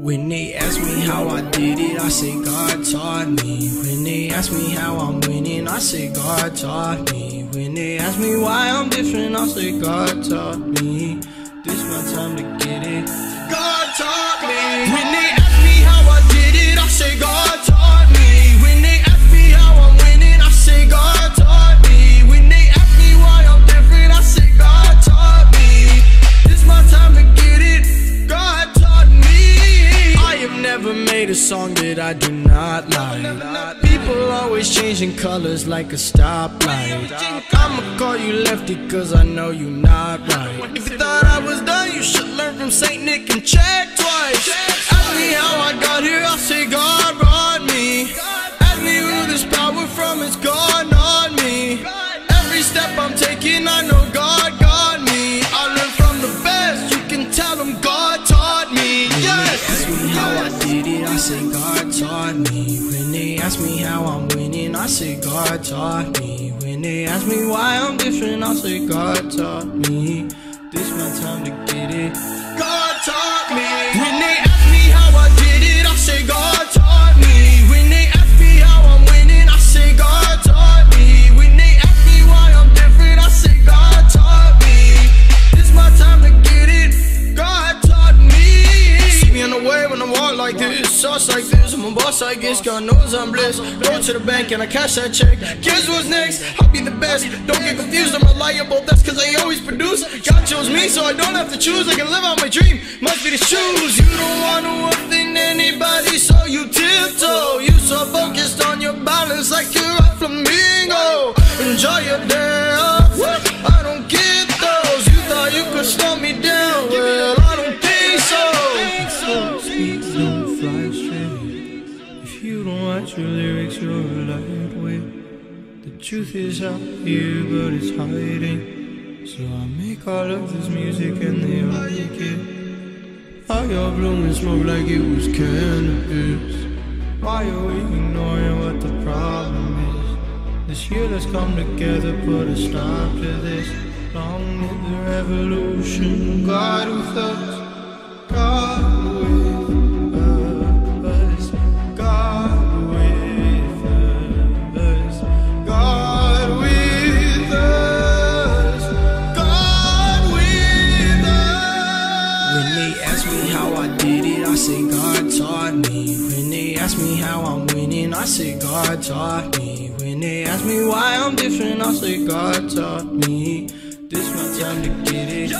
When they ask me how I did it, I say God taught me. When they ask me how I'm winning, I say God taught me. When they ask me why I'm different, I say God taught me. This my time to get it. God taught a song that I do not like. People always changing colors like a stoplight. I'ma call you lefty cause I know you not right. If you thought I was done, you should learn from Saint Nick and check twice. Ask me how I got here, I'll say God say God taught me. When they ask me how I'm winning, I say God taught me. When they ask me why I'm different, I say God taught me. This my time to get it. Boss, I guess. God knows I'm blessed. Go to the bank and I cash that check. Guess what's next? I'll be the best. Don't get confused, I'm reliable. That's cause I always produce. God chose me, so I don't have to choose. I can live out my dream. Must be the shoes. You don't want to offend anybody, so you tiptoe. You so focused on your balance like you're a flamingo. Enjoy your day your lyrics, you're a lightweight. The truth is out here, but it's hiding. So I make all of this music and they like it. Why y'all blowing smoke like it was cannabis? Why are we ignoring what the problem is? This year let's come together, put a stop to this. Long live the revolution, God with us, ask me how I'm winning, I say God taught me. When they ask me why I'm different, I say God taught me. This my time to get it.